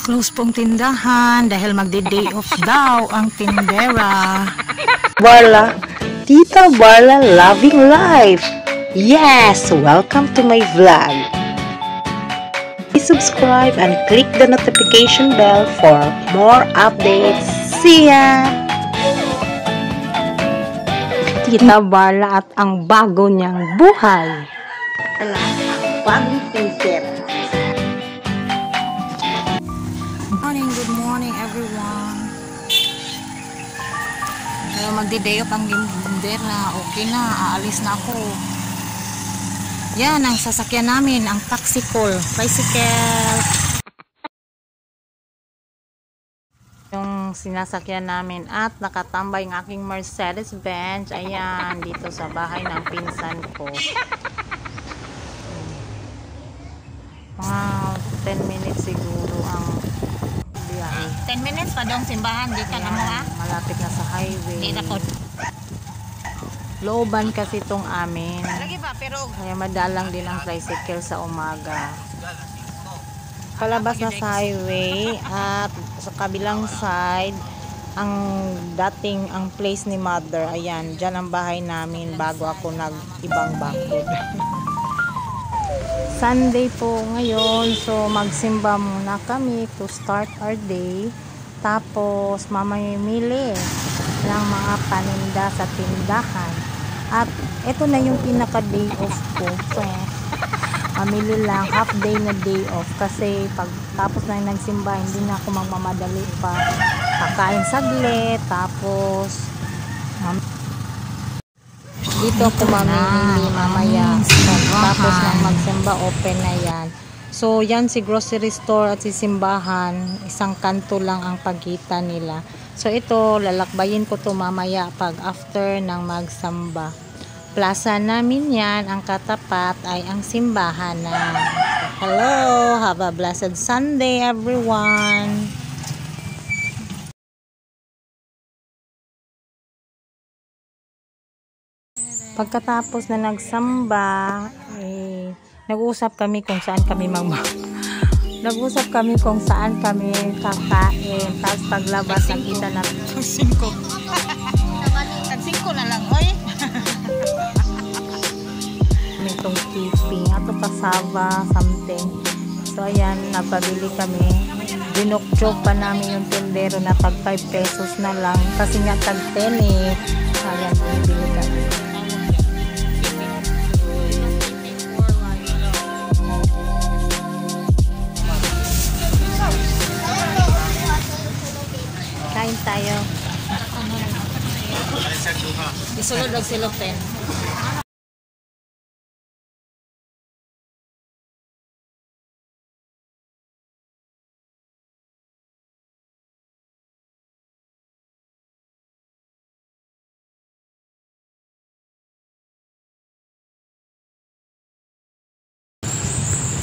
Close pong tindahan dahil magdi-day off daw ang tindera. Barla, Tita Barla Loving Life. Yes, welcome to my vlog. Please subscribe and click the notification bell for more updates. See ya! Tita Barla at ang bago niyang buhay. Ala, bagong tindera. Kaya magdi-day off ang tindera. Okay na, aalis na ako. Yan ang sasakyan namin, ang taxicol, tricycle. Yung sinasakyan namin at nakatambay ng aking Mercedes-Benz. Ayan, dito sa bahay ng pinsan ko. Mga 10 minutes siguro ang biyahe. 10 minutes pa dong simbahan, di ka na mo ah. Malapit na sa highway. Looban kasi itong amin. Kaya madalang din ang tricycle sa umaga. Palabas na sa highway at sa kabilang side ang dating ang place ni mother. Ayan, dyan ang bahay namin bago ako nag-ibang bakod. Sunday po ngayon. So magsimba muna kami to start our day. Tapos mamamimili ng mga paninda sa tindahan. At ito na yung pinaka day off ko. So mamili lang half day na day off. Kasi pag tapos na yung nagsimba hindi na ako magmamadali pa kakain saglit. Tapos dito ako mamimili mamaya. Tapos nang magsimba open na yan so yan si grocery store at si simbahan isang kanto lang ang pagitan nila so ito lalakbayin ko to mamaya pag after ng magsamba plaza namin yan, ang katapat ay ang simbahan na. Hello, have a blessed Sunday everyone. Pagkatapos na nagsamba, eh, nag-usap kami kung saan kami mag Nag-usap kami kung saan kami kakain. Tapos paglabas, nakita na singko. Singko na lang, oy. kami itong keeping ato kasaba something. So ayan napabili kami. Dinokjok pa namin yung tindero na tag 5 pesos na lang. Kasi nga tag 10 eh. Ayan bumibili kami kain tayo Isulod og silopen.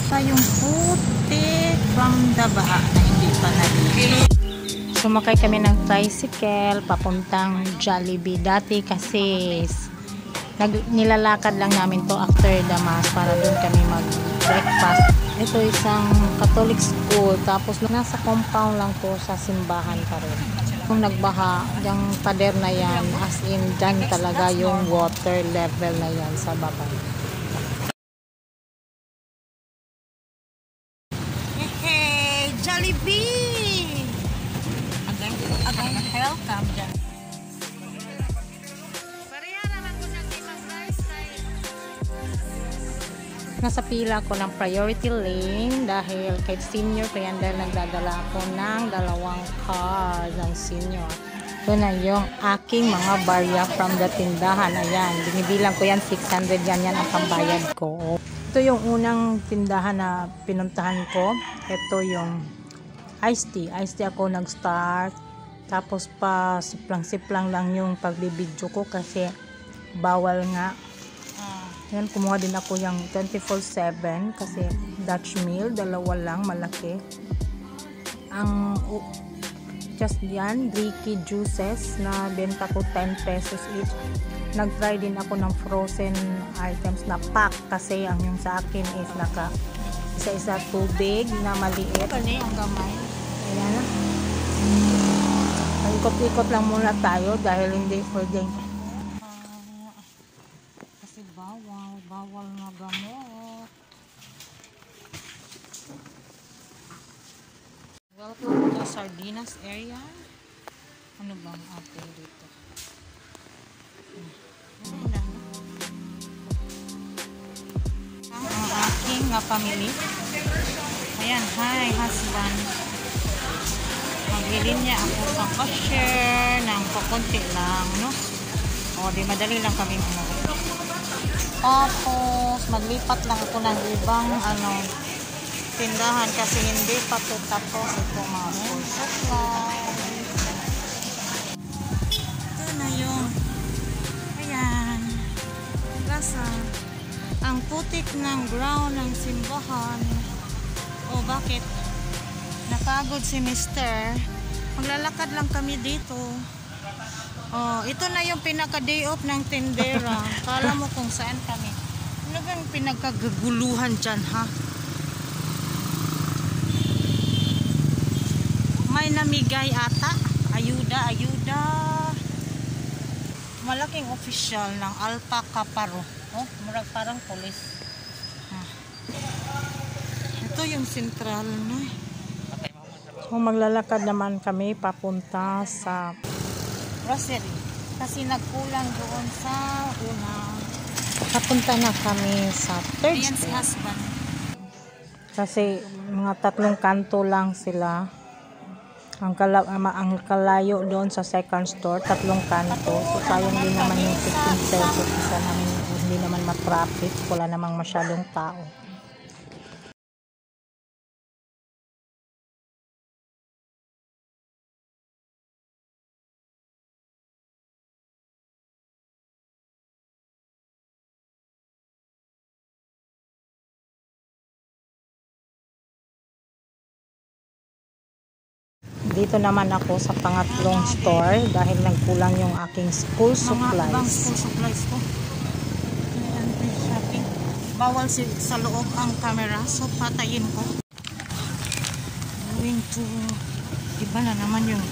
tayong puti from the baha na hindi pa nalinis. Sumakay kami ng tricycle papuntang Jollibee dati kasi nag, nilalakad lang namin to after the mass para doon kami mag breakfast. Ito isang Catholic school tapos nasa compound lang to sa simbahan pa rin. Kung nagbaha, yung pader na yan, as in, dyan talaga yung water level na yan sa baba. Nasa pila ko ng priority lane dahil kay senior kaya dahil nagdadala ako ng dalawang card ng senior. Ito na yung aking mga barya from the tindahan. Ayan, binibilang ko yan, 600 yan, yan ang pambayad ko. Ito yung unang tindahan na pinuntahan ko. Ito yung iced tea. Iced tea ako nag-start. Tapos pa siplang-siplang lang yung pagbibidyo ko kasi bawal nga yan, kumuha din ako yung 24-7 kasi Dutch meal, dalawa lang, malaki. Ang uh, just yan, Ricky juices na benta ko 10 pesos each. Nag-try din ako ng frozen items na pack kasi ang yung sa akin is naka isa-isa tubig na maliit. Ni ang gamay. Ayan. Ikot-ikot lang muna tayo dahil hindi pwedeng kasi bawal, bawal na gamot. Welcome to Sardinas area. Ano bang atin dito? Ang aking nga family. Ayan, hi husband. Magbili niya ako sa cashier ng kukunti lang, no? O, di madali lang kami umuwi. Tapos, maglipat lang ako ng ibang, ano, tindahan kasi hindi pa to tapos itong mga food supply. Ito na yung, ayan, gasa. Ang putik ng ground ng simbahan. O, bakit? Napagod si Mister. Maglalakad lang kami dito. Oh, ito na yung pinaka day off ng tindera. Kala mo kung saan kami. Ano bang pinagkagaguluhan dyan, ha? May namigay ata. Ayuda, ayuda. Malaking official ng Alpaca Paro. Oh, murag parang polis. Ha. Ito yung central, no? So, maglalakad naman kami papunta sa grocery. Kasi nagkulang doon sa una. Papunta na kami sa third Ayan si husband. Kasi mga tatlong kanto lang sila. Ang, kala, ang kalayo doon sa second store, tatlong kanto. So sayang din naman yung 15 pesos. Isa namin hindi naman matraffic. Wala namang masyadong tao. Dito naman ako sa pangatlong store dahil nagkulang yung aking school Mga supplies. school supplies ko. Shopping. Bawal si, sa loob ang camera, so patayin ko. Going to, iba na naman yung,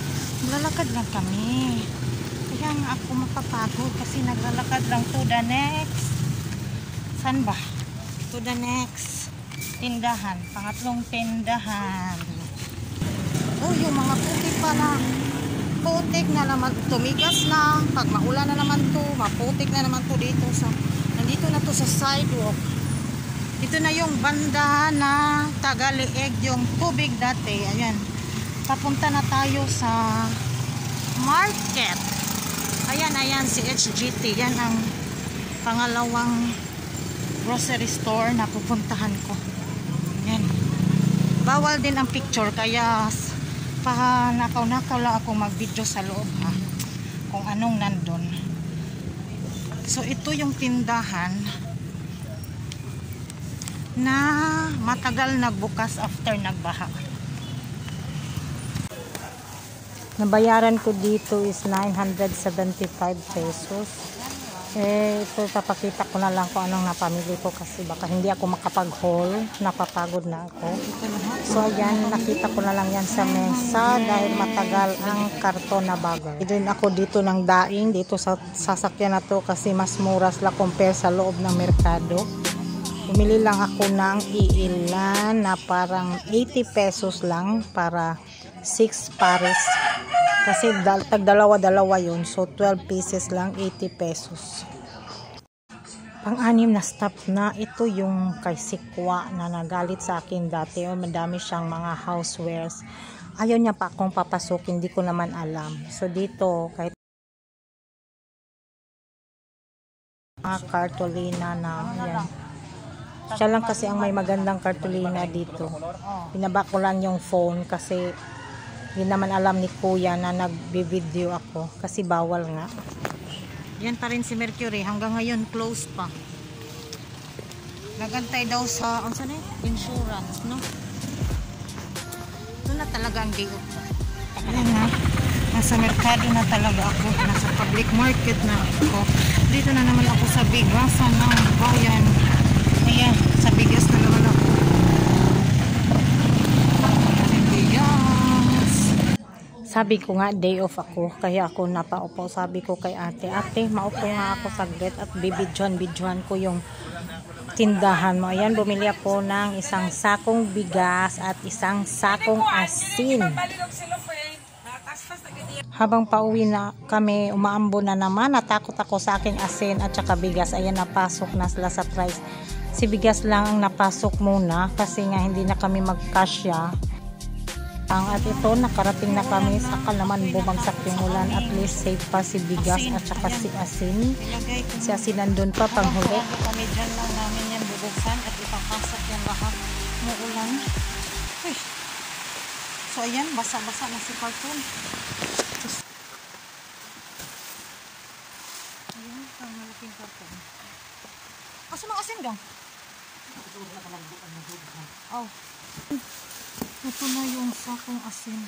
lalakad lang kami. Kaya nga ako mapapagod kasi naglalakad lang to the next. San ba? To the next tindahan. Pangatlong tindahan. Oh, yung mga putik pala. Putik na naman. Tumigas na. Pag maulan na naman to, maputik na naman to dito sa, nandito na to sa sidewalk. Ito na yung banda na tagalieg yung tubig dati. Ayan. Papunta na tayo sa market. Ayan, ayan si HGT. Yan ang pangalawang grocery store na pupuntahan ko. Yan. Bawal din ang picture kaya s- pa nakaw-nakaw lang ako mag-video sa loob ha. Kung anong nandun. So ito yung tindahan na matagal nagbukas after nagbaha. Nabayaran ko dito is 975 pesos. Eh, ito papakita ko na lang kung anong napamili ko kasi baka hindi ako makapag-haul. Napapagod na ako. So, ayan, nakita ko na lang yan sa mesa dahil matagal ang karton na bagger. Din ako dito ng daing, dito sa sasakyan na to kasi mas mura sila compare sa loob ng merkado. Bumili lang ako ng iilan na parang 80 pesos lang para 6 pares. Kasi dal tag dalawa-dalawa yun. So, 12 pieces lang, 80 pesos. Pang-anim na stop na, ito yung kay Sikwa na nagalit sa akin dati. Oh, madami siyang mga housewares. Ayaw niya pa akong papasok, hindi ko naman alam. So, dito, kahit mga cartolina na, yan. Siya lang kasi ang may magandang cartolina dito. Pinaba ko lang yung phone kasi hindi naman alam ni kuya na nagbi-video ako kasi bawal nga. Yan pa rin si Mercury. Hanggang ngayon, close pa. Nagantay daw sa, ano saan eh? Insurance, no? Ito na talaga ang day off. Ayan na. Nasa merkado na talaga ako. Nasa public market na ako. Dito na naman ako sa bigasan ng bayan. Ayan, sa bigas na naman ako. Hindi yan. Sabi ko nga, day off ako. Kaya ako napaupo. Sabi ko kay ate, ate, maupo nga ako saglit at bibidjuan-bidjuan ko yung tindahan mo. Ayan, bumili ako ng isang sakong bigas at isang sakong asin. Habang pauwi na kami, umaambo na naman. Natakot ako sa aking asin at saka bigas. Ayan, napasok na sila sa price. Si bigas lang ang napasok muna kasi nga hindi na kami magkasya. Ang at ito, nakarating na kami sa naman bumagsak yung ulan. At least safe pa si bigas at saka si asin. Si asin nandun pa panghuli. kami dyan lang namin yan bubuksan at ipapasok yan lahat ng ulan. Uy. So ayan, basa-basa na si cartoon. Ayan, ang malaking cartoon. Asa mga asin dong? Oh. Ito na yung sakong asin.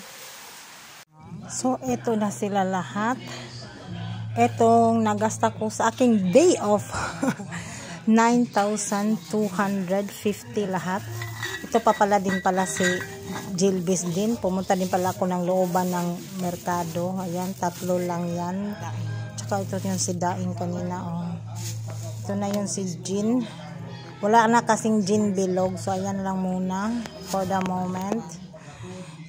So, ito na sila lahat. Etong nagasta ko sa aking day off. 9,250 lahat. Ito pa pala din pala si Jilbis din. Pumunta din pala ako ng looban ng merkado. Ayan, tatlo lang yan. Tsaka ito yung si Daing kanina. Oh. Ito na yung si Jin. Wala na kasing Jin bilog. So, ayan lang muna for the moment.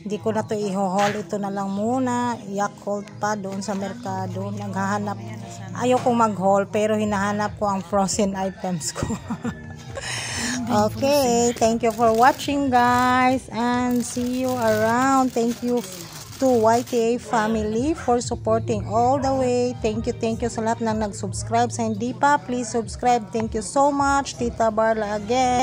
Hindi ko na to i-haul. Ito na lang muna. Yakult pa doon sa merkado. Naghahanap. Ayaw kong mag-haul pero hinahanap ko ang frozen items ko. okay. Thank you for watching guys. And see you around. Thank you to YTA family for supporting all the way. Thank you, thank you sa lahat ng nag-subscribe. Sa hindi pa, please subscribe. Thank you so much. Tita Barla again.